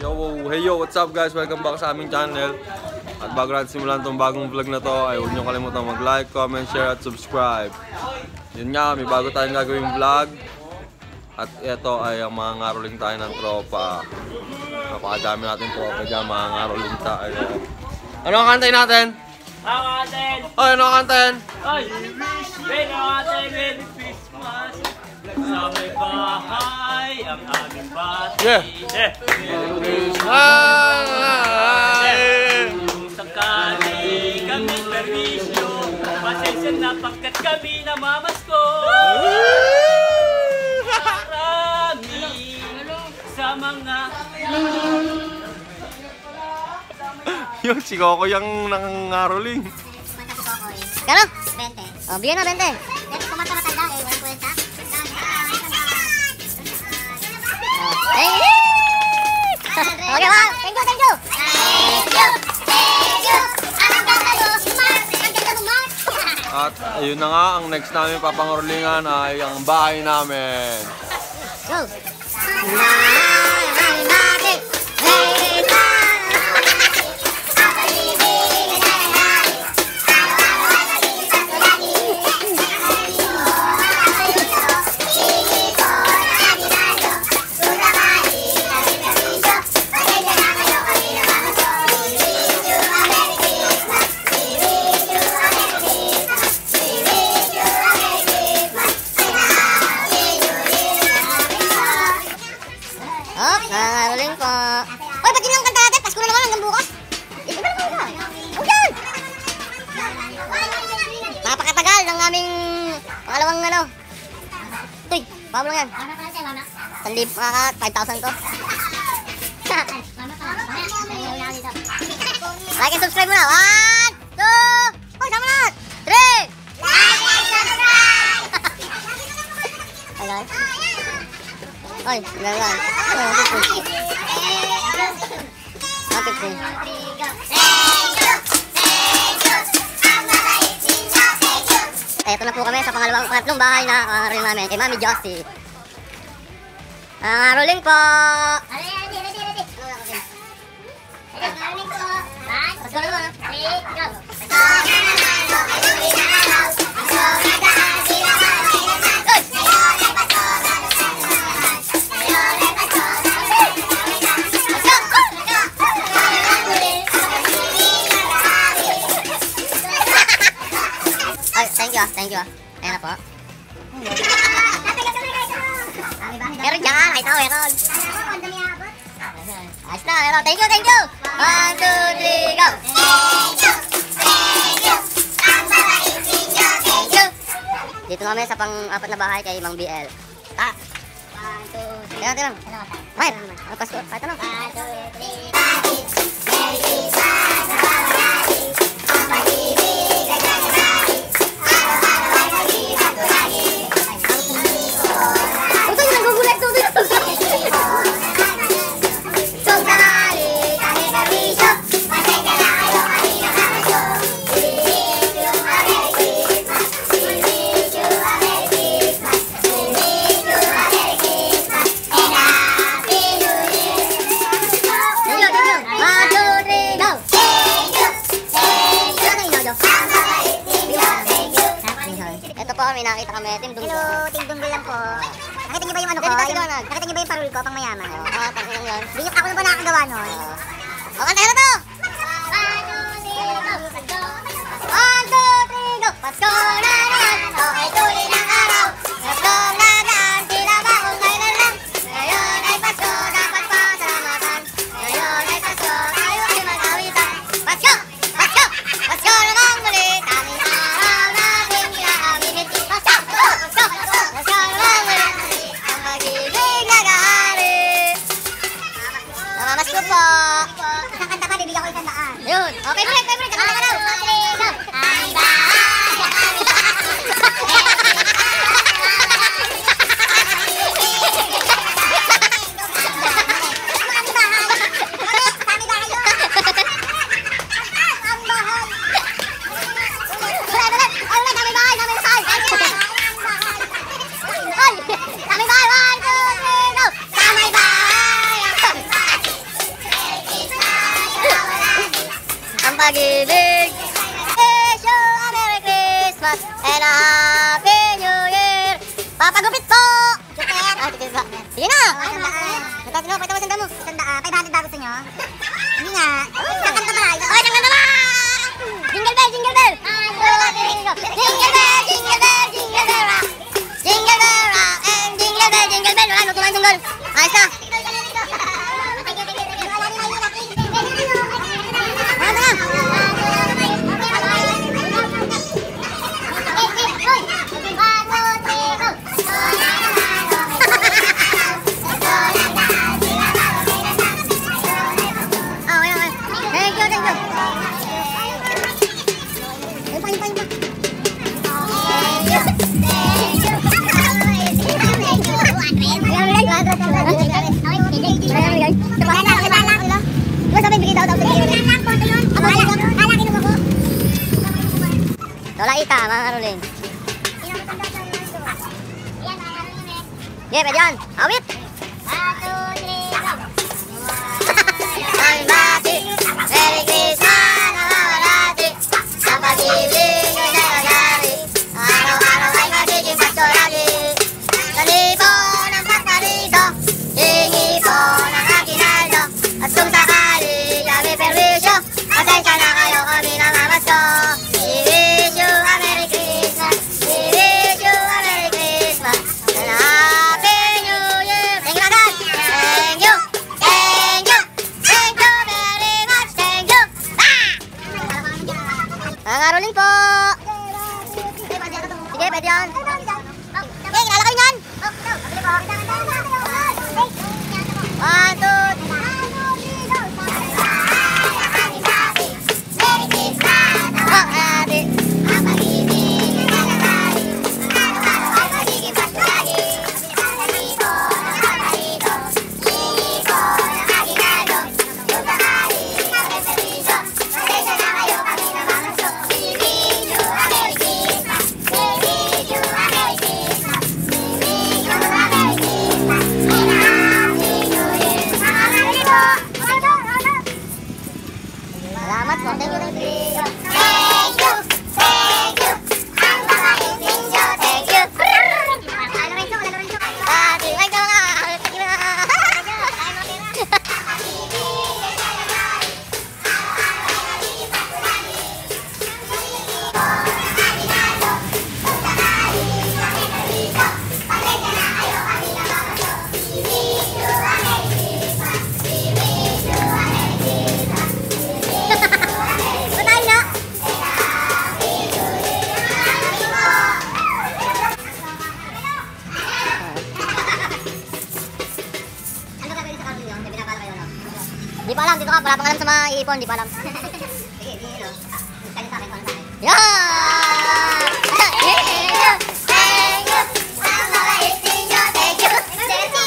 Yo, hey yo, what's up guys? Welcome back sa aming channel. At bago natin simulan tong bagong vlog na to, ay huwag niyo kalimutan mag-like, comment, share at subscribe. Yun nga, may bago tayong gagawing vlog. At ito ay ang mga ngaroling tayo ng tropa. Napakadami natin tropa dyan, mga ngaroling tayo. Ano ang kantayin natin? Ang atin! Ay, ano ang kantayin? Ay! Ben, may bahay ang aming bati. Yeah. Yeah. Hi! Kung sakali kami permisyo, pasensya na pagkat kami namamasko. Marami sa mga... yung sigaw ko yung nangangaroling. Gano'n? 20. O, bigyan na 20. Pero kung matamatanda eh, 1.40. Thank. Okay, wow. Thank you, thank you. Thank you, thank you. Ang ganda mo, Mark. Ang. At ayun na nga, ang next namin papangurlingan ay ang bahay namin. Go. Wow. Hop, nangaroling po. Oy, ba't yun lang kanta natin? Pasko na naman hanggang bukas. Ito ba naman ba? Huwag yan! Napakatagal ng aming pangalawang ano. Uy, bawal lang yan. Sandip, mga 5,000 to. like and subscribe muna. One, two, oh, sama na. Three. Like and subscribe. Ayan. Ay, ganyan. Ano, fifty. Ah, fifty. Eh, ito na po kami sa pangalawang pangatlong bahay na uh, rin namin kay Mami Josie. Ah, rolling po. Rolling. Let's go naman. Ready, go. Ayos na, meron. Thank you, thank you. One, two, three, go. Thank you, thank you. Thank you. Dito kami sa pang-apat na bahay kay Mang BL. Ta. One, two, three. Tingnan, tingnan. Mahir. Ang pasko. Kahit ano. One, two, three. Ito po, may nakita kami. Team Dunggol. Hello, Team Dunggol lang po. Nakita niyo ba yung ano ko? Yung-. Nakita niyo ba yung parol ko pang mayaman? Oo, oh, tangin lang yan. Hindi ako na ba nakakagawa nun? O, kanta na to! One, two, three, go! Pasko na naman! Okay, tuloy ng araw! Pasko na bell. Wala, Lola Ita, mga karuling. Yeah, pwede. Awit! Almaty, Merry Christmas, Di pa alam, dito ka. Wala pang alam sa mga iipon, di pa alam. Sige, sige, no? Kanya sa akin, kanya sa akin. Yan! Thank you! Thank you! Ang mga isin nyo, thank you! Thank you!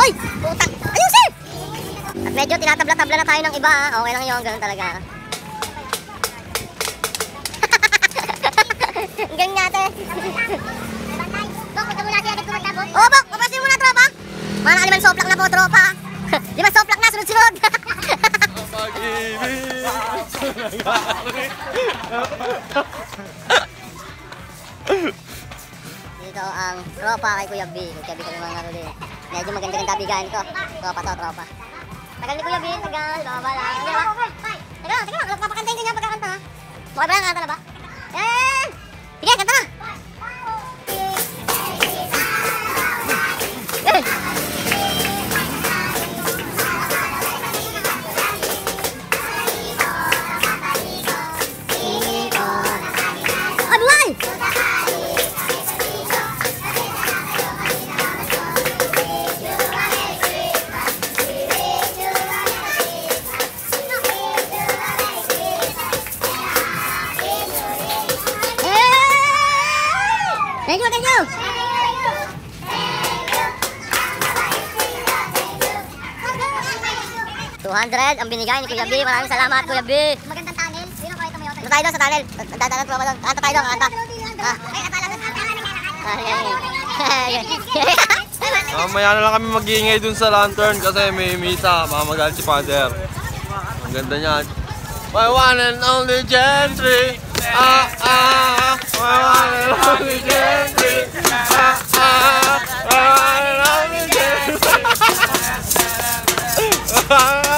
Hoy! Putang! Ayusin! At medyo tinatabla-tabla na tayo ng iba. ha? Okay lang yun, ganun talaga. Ang galing natin. Bok, punta muna natin agad kumatapos. Oo, Bok! Papasin muna, tropa! Mga nakaliman soplak na po, tropa. Lima soplak na, sunod-sunod. Pag-ibig. Dito ang tropa kay Kuya B. Kuya B kami mga karuli. Medyo maganda ng tabigan ko. Tropa to, tropa. Tagal ni Kuya B, tagal. Baba lang. Ano ba? Teka lang. Papakantayin ko niya pagkakanta ha. Mukha ba lang, kanta na ba? Hundred ang binigay ni Kuya B. Maraming salamat, Kuya B. Magandang tunnel. Sino kahit tumayo? Ano tayo doon sa tunnel? Dadaan tropa doon. Kanta tayo doon, kanta. Ah. Ay, natala Mamaya na lang kami mag-iingay dun sa lantern kasi may misa. Baka magalit si Father. Ang ganda niyan. My one and only gentry. Ah, ah, my one and only gentry. Ah, ah, my one and only gentry. My one and only gentry.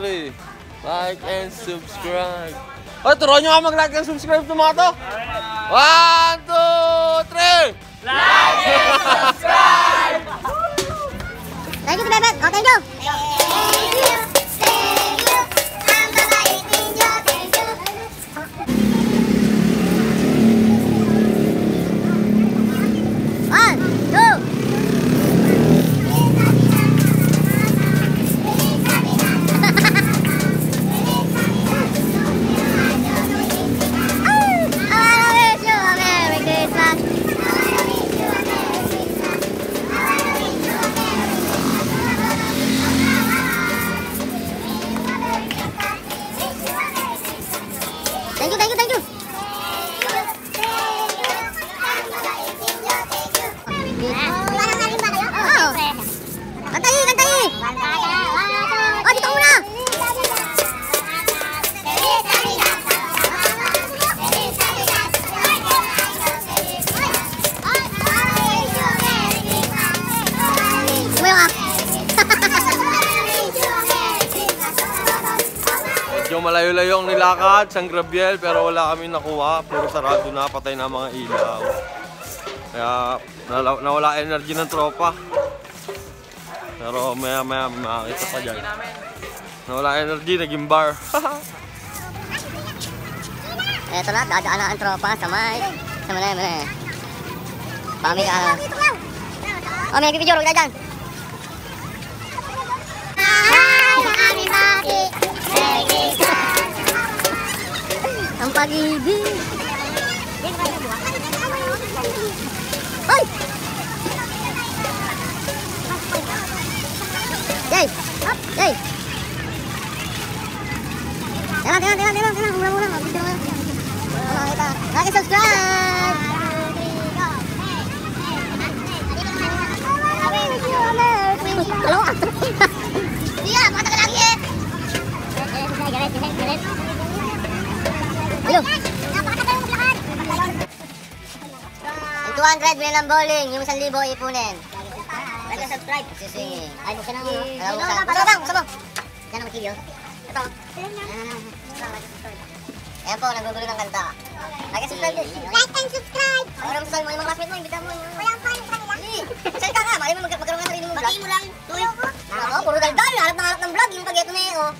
Three. Like and subscribe. Hoy, turuan nyo nga mag-like and subscribe to mga to. One, two, three. Thank you, Bebet. Oh. Thank you. Medyo malayo-layo ang nilakad, San Gabriel, pero wala kami nakuha. Puro sarado na, patay na mga ilaw. Kaya nawala energy ng tropa. Pero maya maya makakita pa dyan. Nawala energy, naging bar. Eto na, dadaan na ang tropa sa may... Sa may... may... Pami ka... Oh, may nagpipidyo, huwag tayo Ang pag-ibig. Hoy! Yay! Yay! Tira, tira, tira, tira, tira. Muna, muna. Mag-video muna. Wala kita. Like and subscribe! Halo? Iya, mata Ayo. Ang 200 bilhin ng bowling, yung 1,000 ipunin. Like and subscribe. Sisingin. Ay, buksan ang ano. Alam mo sa. Buksan bang, buksan mo. Yan ang mag-video. Ito. Ayan po, nagugulo ng kanta. Like and subscribe. Like and subscribe. Ano mo sa mo yung mga classmate mo, imbita mo. Walang fun sa kanila. Saan ka nga? Mali mo mag- magkaroon ka sarili mong vlog. Batiin mo lang. Tuy. Oo, puro daldal. Harap na harap ng vlog. Yung pag-eto na eh, oh.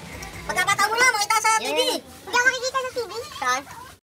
Pagkakataon mo lang, makita sa TV. Ako makikita sa TV. Saan?